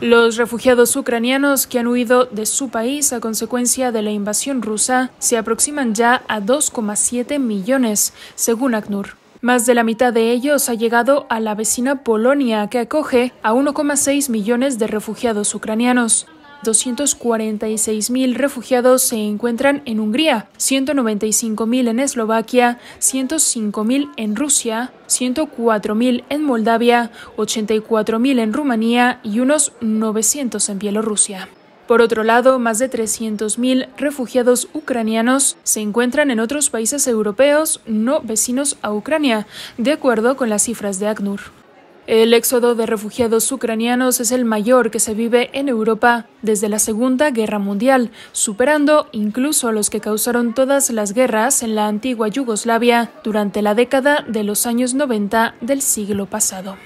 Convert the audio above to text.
Los refugiados ucranianos que han huido de su país a consecuencia de la invasión rusa se aproximan ya a 2,7 millones, según ACNUR. Más de la mitad de ellos ha llegado a la vecina Polonia, que acoge a 1,6 millones de refugiados ucranianos. 246.000 refugiados se encuentran en Hungría, 195.000 en Eslovaquia, 105.000 en Rusia, 104.000 en Moldavia, 84.000 en Rumanía y unos 900 en Bielorrusia. Por otro lado, más de 300.000 refugiados ucranianos se encuentran en otros países europeos no vecinos a Ucrania, de acuerdo con las cifras de ACNUR. El éxodo de refugiados ucranianos es el mayor que se vive en Europa desde la Segunda Guerra Mundial, superando incluso a los que causaron todas las guerras en la antigua Yugoslavia durante la década de los años 90 del siglo pasado.